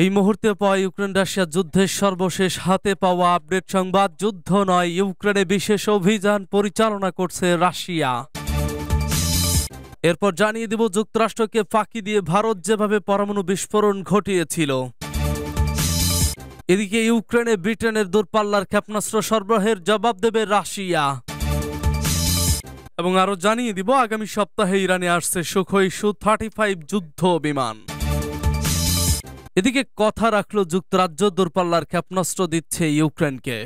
এই মুহূর্তে পাওয়া ইউক্রেন রাশিয়া যুদ্ধের সর্বশেষ হাতে পাওয়া আপডেট সংবাদ। যুদ্ধ নয়, ইউক্রেনে বিশেষ অভিযান পরিচালনা করছে রাশিয়া। এরপর জানিয়ে দিব, যুক্তরাষ্ট্রকে ফাঁকি দিয়ে ভারত যেভাবে পরমাণু বিস্ফোরণ ঘটিয়েছিল। এদিকে ইউক্রেনে ব্রিটেনের দূরপাল্লার ক্ষেপণাস্ত্র সরবরাহের জবাব দেবে রাশিয়া। এবং আরও জানিয়ে দিব, আগামী সপ্তাহে ইরানে আসছে সুখই সু থার্টি ফাইভ যুদ্ধ বিমান। এদিকে কথা রাখল যুক্তরাজ্য, দূরপাল্লার ক্ষেপণাস্ত্র দিচ্ছে ইউক্রেনকে।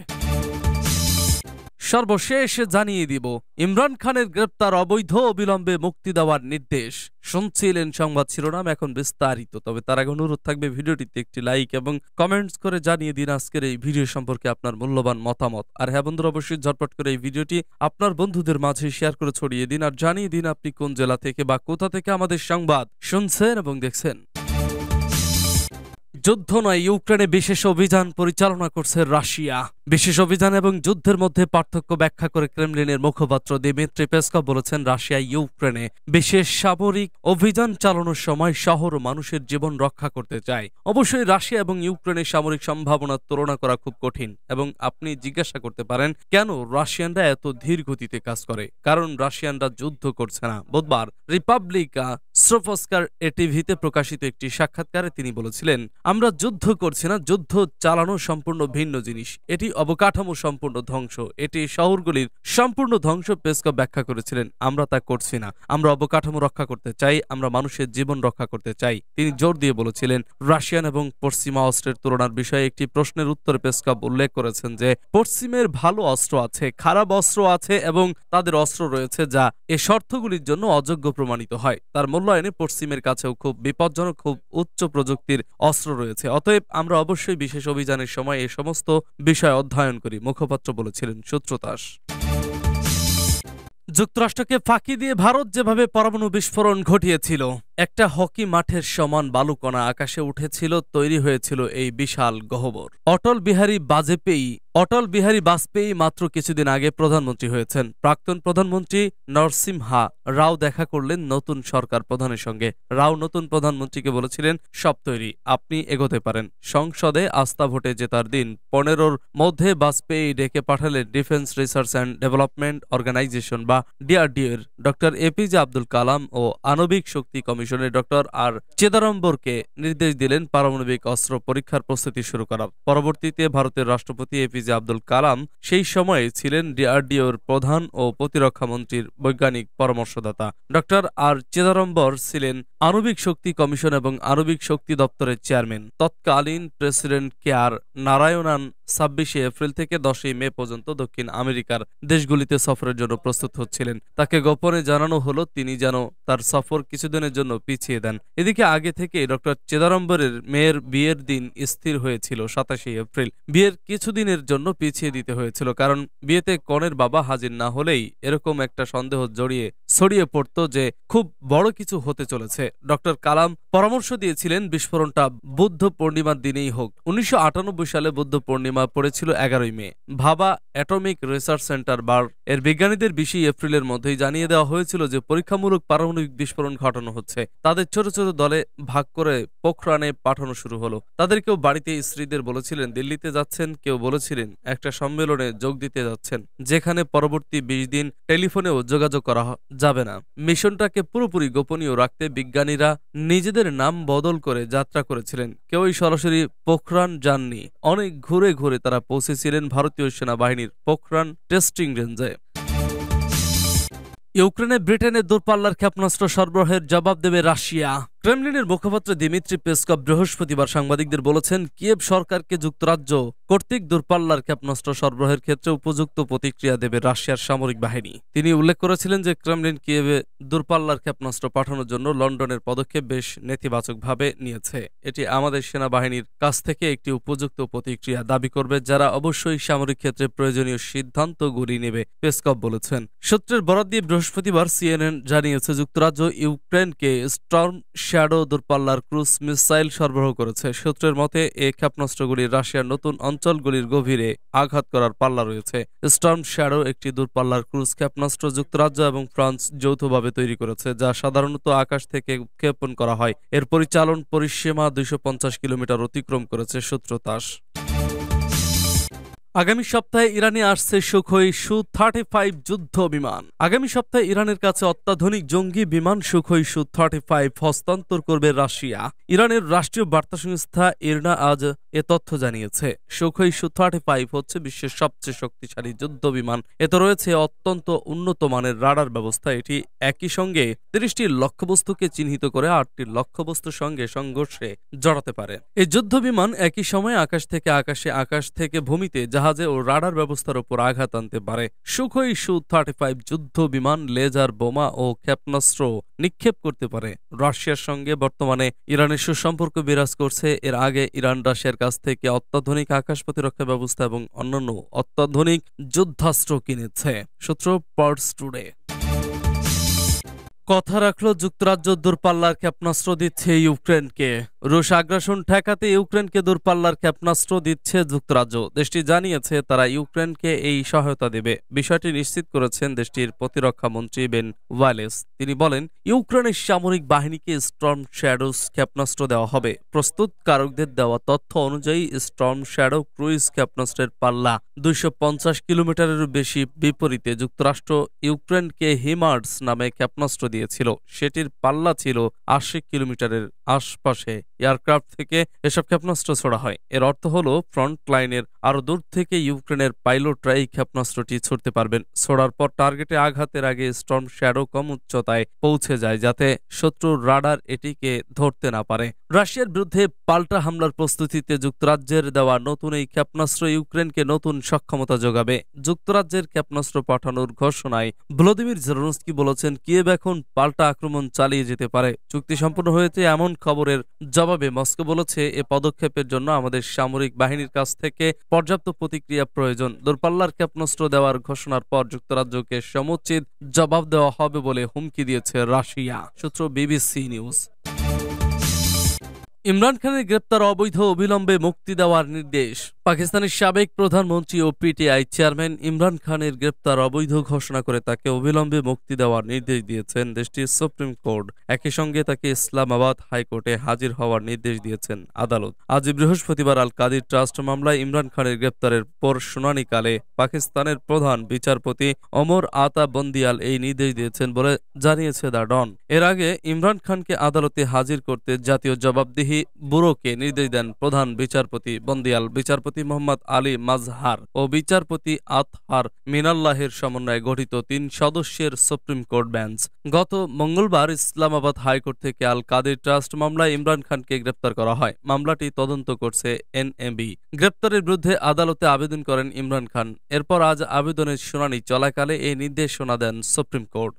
সর্বশেষ জানিয়ে দিব, ইমরান খানের গ্রেপ্তার অবৈধ অবিলম্বে মুক্তি দেওয়ার নির্দেশ। শুনছিলেন সংবাদ শিরোনাম, এখন বিস্তারিত। তবে তার আগে অনুরোধ থাকবে ভিডিওটিতে একটি লাইক এবং কমেন্টস করে জানিয়ে দিন আজকের এই ভিডিও সম্পর্কে আপনার মূল্যবান মতামত। আর হ্যাঁ বন্ধুরা, অবশ্যই ঝটপট করে এই ভিডিওটি আপনার বন্ধুদের মাঝে শেয়ার করে ছড়িয়ে দিন। আর জানিয়ে দিন আপনি কোন জেলা থেকে বা কোথা থেকে আমাদের সংবাদ শুনছেন এবং দেখছেন। যুদ্ধ নয়, ইউক্রেনে বিশেষ অভিযান পরিচালনা করছে রাশিয়া। বিশেষ অভিযান এবং যুদ্ধের মধ্যে পার্থক্য ব্যাখ্যা করে ক্রেমলিনের মুখপাত্র দিমিত্রি পেসকভ বলেছেন, রাশিয়া ইউক্রেনে বিশেষ সামরিক অভিযান চালানোর সময় শহর ও মানুষের জীবন রক্ষা করতে চায়। অবশ্যই রাশিয়া এবং ইউক্রেনের সামরিক সম্ভাবনার তুলনা করা খুব কঠিন এবং আপনি জিজ্ঞাসা করতে পারেন, কেন রাশিয়ানরা এত ধীর গতিতে কাজ করে? কারণ রাশিয়ানরা যুদ্ধ করছে না। বুধবার রিপাবলিকা স্রোফস্কার এটিভিতে প্রকাশিত একটি সাক্ষাৎকারে তিনি বলেছিলেন, আমরা যুদ্ধ করছি না, যুদ্ধ চালানো সম্পূর্ণ ভিন্ন জিনিস। এটি অবকাঠামো সম্পূর্ণ ধ্বংস। এটি শহরগুলির সম্পূর্ণ ধ্বংস পেস্ক ব্যাখ্যা করেছিলেন। আমরা তা করছি না। আমরা অবকাঠামো রক্ষা করতে চাই, আমরা মানুষের জীবন রক্ষা করতে চাই। তিনি জোর দিয়ে বলেছিলেন, রাশিয়ান এবং পশ্চিমা অস্ত্রের তুলনার বিষয়ে একটি প্রশ্নের উত্তরে পেস্কপ উল্লেখ করেছেন যে, পশ্চিমের ভালো অস্ত্র আছে, খারাপ অস্ত্র আছে এবং তাদের অস্ত্র রয়েছে যা এ শর্তগুলির জন্য অযোগ্য প্রমাণিত হয়। তার মূল্যায়নে পশ্চিমের কাছেও খুব বিপজ্জনক, খুব উচ্চ প্রযুক্তির অস্ত্র রয়েছে। অতএব আমরা অবশ্যই বিশেষ অভিযানের সময় এই সমস্ত বিষয় অধ্যয়ন করি। মুখপাত্র বলেছিলেন সূত্রতাস যুক্তরাষ্ট্রকে ফাঁকি দিয়ে ভারত যেভাবে পরমাণু বিস্ফোরণ ঘটিয়েছিল একটা হকি মাঠের সমান বালুকণা আকাশে উঠেছিল, তৈরি হয়েছিল এই বিশাল গহ্বর। অটল বিহারী বাজপেয়ী, অটল বিহারী বাজপেয়ী মাত্র কিছুদিন আগে প্রধানমন্ত্রী হয়েছেন। প্রাক্তন প্রধানমন্ত্রী নরসিমহা রাও দেখা করলেন নতুন সরকার প্রধানের সঙ্গে। রাও নতুন প্রধানমন্ত্রীকে বলেছিলেন, সব তৈরি, আপনি এগোতে পারেন। সংসদে আস্থা ভোটে জেতার দিন পনেরোর মধ্যে বাজপেয়ী ডেকে পাঠালেন defence research and development organisation বা ডিআরডিও এর ডক্টর এপিজে আব্দুল কালাম ও আণবিক শক্তি কমিশনের ডক্টর আর চেদারম্বরকে নির্দেশ দিলেন পারমাণবিক অস্ত্র পরীক্ষার প্রস্তুতি শুরু করা। পরবর্তীতে ভারতের রাষ্ট্রপতি এপিজে আব্দুল কালাম সেই সময়ে ছিলেন ডিআরডিওর প্রধান ও প্রতিরক্ষা মন্ত্রীর বৈজ্ঞানিক পরামর্শদাতা। ডক্টর আর চেদারম্বর ছিলেন আণবিক শক্তি কমিশন এবং আণবিক শক্তি দপ্তরের চেয়ারম্যান। তৎকালীন প্রেসিডেন্ট কে আর নারায়ণান ছাব্বিশে এপ্রিল থেকে দশই মে পর্যন্ত দক্ষিণ আমেরিকার দেশগুলিতে সফরের জন্য প্রস্তুত হচ্ছিলেন। তাকে গোপনে জানানো হলো, তিনি যেন তার সফর কিছুদিনের জন্য পিছিয়ে দেন। এদিকে আগে থেকে ডক্টর চেদারম্বরের মেয়ের বিয়ের দিন স্থির হয়েছিল সাতাশে এপ্রিল। বিয়ের কিছুদিনের জন্য পিছিয়ে দিতে হয়েছিল, কারণ বিয়েতে কনের বাবা হাজির না হলেই এরকম একটা সন্দেহ জড়িয়ে ছড়িয়ে পড়ত যে খুব বড় কিছু হতে চলেছে। ডক্টর কালাম পরামর্শ দিয়েছিলেন, বিস্ফোরণটা বুদ্ধ পূর্ণিমার দিনেই হোক। উনিশশো আটানব্বই সালে বুদ্ধ পূর্ণিমা পড়েছিল এগারোই মে। ভাবা অ্যাটমিক রিসার্চ সেন্টার বার। এর বিজ্ঞানীদের বিশে এপ্রিলের মধ্যেই জানিয়ে দেওয়া হয়েছিল যে পরীক্ষামূলক পারমাণবিক বিস্ফোরণ ঘটানো হচ্ছে। তাদের ছোট ছোট দলে ভাগ করে পোখরানে পাঠানো শুরু হলো। তাদের কেউ বাড়িতে স্ত্রীদের বলেছিলেন, দিল্লিতে যাচ্ছেন। কেউ বলেছিলেন, একটা সম্মেলনে যোগ দিতে যাচ্ছেন। যেখানে পরবর্তী বিশ দিন টেলিফোনেও যোগাযোগ করা যাবে না। মিশনটাকে পুরোপুরি গোপনীয় রাখতে বিজ্ঞানীরা নিজেদের নাম বদল করে যাত্রা করেছিলেন। কেউই সরাসরি পোখরান যাননি। অনেক ঘুরে ঘুরে তারা পৌঁছেছিলেন ভারতীয় সেনাবাহিনীর পোখরান টেস্টিং রেঞ্জে। ইউক্রেনে ব্রিটেনের দূরপাল্লার ক্ষেপণাস্ত্র সরবরাহের জবাব দেবে রাশিয়া। ক্রেমলিনের মুখপাত্র দিমিত্রি পেসকভ বৃহস্পতিবার সাংবাদিকদের বলেছেন, কিয়েভ সরকারকে যুক্তরাজ্য কর্তৃক দূরপাল্লার ক্ষেপণাস্ত্র সরবরাহের ক্ষেত্রে উপযুক্ত প্রতিক্রিয়া দেবে রাশিয়ার সামরিক বাহিনী। তিনি উল্লেখ করেছিলেন যে, ক্রেমলিন কিয়েভে দূরপাল্লার ক্ষেপণাস্ত্র পাঠানোর জন্য লন্ডনের পদক্ষেপ বেশ নেতিবাচকভাবে নিয়েছে। এটি আমাদের সেনাবাহিনীর কাছ থেকে একটি উপযুক্ত প্রতিক্রিয়া দাবি করবে, যারা অবশ্যই সামরিক ক্ষেত্রে প্রয়োজনীয় সিদ্ধান্ত সিদ্ধান্তগুলি নেবে, পেসকভ বলেছেন। সূত্রের বরাদ দিয়ে বৃহস্পতিবার সিএনএন জানিয়েছে, যুক্তরাজ্য ইউক্রেনকে স্টর্ম শ্যাডো দূরপাল্লার ক্রুজ মিসাইল সরবরাহ করেছে। সূত্রের মতে এই ক্ষেপণাস্ত্রগুলি রাশিয়ার নতুন অঞ্চলগুলির গভীরে আঘাত করার পাল্লা রয়েছে। স্টর্ম শ্যাডো একটি দূরপাল্লার ক্রুজ ক্ষেপণাস্ত্র যুক্তরাজ্য এবং ফ্রান্স যৌথভাবে তৈরি করেছে, যা সাধারণত আকাশ থেকে উৎক্ষেপণ করা হয়। এর পরিচালন পরিসীমা দুইশো পঞ্চাশ কিলোমিটার অতিক্রম করেছে সূত্রতাস আগামী সপ্তাহে ইরানে আসছে সুখই সু থার্টি ফাইভ যুদ্ধ বিমান। আগামী সপ্তাহে ইরানের কাছে অত্যাধুনিক জঙ্গি বিমান সুখই সু থার্টি ফাইভ হস্তান্তর করবে রাশিয়া। ইরানের রাষ্ট্রীয় বার্তা সংস্থা ইরনা আজ এ তথ্য জানিয়েছে। সুখই সু থার্টি ফাইভ হচ্ছে বিশ্বের সবচেয়ে শক্তিশালী যুদ্ধ বিমান। এতে রয়েছে অত্যন্ত উন্নত মানের রাডার ব্যবস্থা। এটি একই সঙ্গে তিরিশটি লক্ষ্যবস্তুকে চিহ্নিত করে আটটি লক্ষ্যবস্তুর সঙ্গে সংঘর্ষে জড়াতে পারে। এই যুদ্ধ বিমান একই সময়ে আকাশ থেকে আকাশে আকাশ থেকে ভূমিতে জাহাজে ও রাডার ব্যবস্থার উপর আঘাত আনতে পারে। সুখই সু থার্টি ফাইভ যুদ্ধ বিমান, লেজার বোমা ও ক্ষেপণাস্ত্র নিক্ষেপ করতে পারে। রাশিয়ার সঙ্গে বর্তমানে ইরানের সুসম্পর্ক বিরাজ করছে। এর আগে ইরান রাশিয়ার কাছ থেকে অত্যাধুনিক আকাশ প্রতিরক্ষা ব্যবস্থা এবং অন্যান্য অত্যাধুনিক যুদ্ধাস্ত্র কিনেছে। সূত্র পার্টস টুডে কথা রাখল যুক্তরাজ্য দূরপাল্লার ক্ষেপণাস্ত্র দিচ্ছে ইউক্রেনকে। রুশ আগ্রাসন ঠেকাতে ইউক্রেনকে দূরপাল্লার ক্ষেপণাস্ত্র দিচ্ছে যুক্তরাজ্য। দেশটি জানিয়েছে তারা ইউক্রেনকে এই সহায়তা দেবে। বিষয়টি নিশ্চিত করেছেন দেশটির প্রতিরক্ষা মন্ত্রী বেন ওয়ালেস তিনি বলেন, ইউক্রেনের সামরিক বাহিনীকে স্টর্ম শ্যাডোস ক্ষেপণাস্ত্র দেওয়া হবে। প্রস্তুতকারকদের দেওয়া তথ্য অনুযায়ী স্টর্ম শ্যাডো ক্রুইজ ক্ষেপণাস্ত্রের পাল্লা দুইশো কিলোমিটারেরও বেশি বিপরীতে যুক্তরাষ্ট্র ইউক্রেনকে হিমার্স নামে ক্ষেপণাস্ত্র দিয়েছিল। সেটির পাল্লা ছিল আশি কিলোমিটারের আশপাশে। এয়ারক্রাফট থেকে এসব ক্ষেপণাস্ত্র ছোড়া হয়। এর অর্থ হল, ফ্রন্ট লাইনের আরও দূর থেকে ইউক্রেনের পাইলটরা এই ক্ষেপণাস্ত্রটি ছুড়তে পারবেন। ছোড়ার পর টার্গেটে আঘাতের আগে স্টর্ম শ্যাডো কম উচ্চতায় পৌঁছে যায়, যাতে শত্রুর রাডার এটিকে ধরতে না পারে। রাশিয়ার বিরুদ্ধে পাল্টা হামলার প্রস্তুতিতে যুক্তরাজ্যের দেওয়া নতুন এই ক্ষেপণাস্ত্র ইউক্রেনকে নতুন সক্ষমতা যোগাবে। যুক্তরাজ্যের ক্ষেপণাস্ত্র পাঠানোর ঘোষণায় ভ্লাদিমির জেরনস্কি বলেছেন কিয়েভ এখন পাল্টা আক্রমণ চালিয়ে যেতে পারে। চুক্তি সম্পূর্ণ হয়েছে এমন খবরের জবাবে মস্কো বলেছে, এ পদক্ষেপের জন্য আমাদের সামরিক বাহিনীর কাছ থেকে পর্যাপ্ত প্রতিক্রিয়া প্রয়োজন। দূরপাল্লার ক্ষেপণাস্ত্র দেওয়ার ঘোষণার পর যুক্তরাজ্যকে সমুচিত জবাব দেওয়া হবে বলে হুমকি দিয়েছে রাশিয়া। সূত্র বিবিসি নিউজ। ইমরান খানের গ্রেপ্তার অবৈধ অবিলম্বে মুক্তি দেওয়ার নির্দেশ। পাকিস্তানের সাবেক প্রধানমন্ত্রী ও পিটিআই চেয়ারম্যান ইমরান খানের গ্রেপ্তার অবৈধ ঘোষণা করে তাকে অবিলম্বে মুক্তি দেওয়ার নির্দেশ দিয়েছেন দেশটির সুপ্রিম কোর্ট। একই সঙ্গে তাকে ইসলামাবাদ হাইকোর্টে হাজির হওয়ার নির্দেশ দিয়েছেন আদালত। আজ বৃহস্পতিবার আল কাদির ট্রাস্ট মামলায় ইমরান খানের গ্রেপ্তারের পর শুনানিকালে পাকিস্তানের প্রধান বিচারপতি অমর আতা বন্দিয়াল এই নির্দেশ দিয়েছেন বলে জানিয়েছে দ্য ডন। এর আগে ইমরান খানকে আদালতে হাজির করতে জাতীয় জবাবদিহি ব্যুরোকে নির্দেশ দেন প্রধান বিচারপতি বন্দিয়াল। বিচারপতি বিচারপতি মোহাম্মদ আলী মাজহার ও বিচারপতি আতহার মিনাল্লাহের সমন্বয়ে গঠিত তিন সদস্যের সুপ্রিম কোর্ট বেঞ্চ। গত মঙ্গলবার ইসলামাবাদ হাইকোর্ট থেকে আল কাদের ট্রাস্ট মামলায় ইমরান খানকে গ্রেপ্তার করা হয়। মামলাটি তদন্ত করছে এনএবি গ্রেপ্তারের বিরুদ্ধে আদালতে আবেদন করেন ইমরান খান। এরপর আজ আবেদনের শুনানি চলাকালে এই নির্দেশনা দেন সুপ্রিম কোর্ট।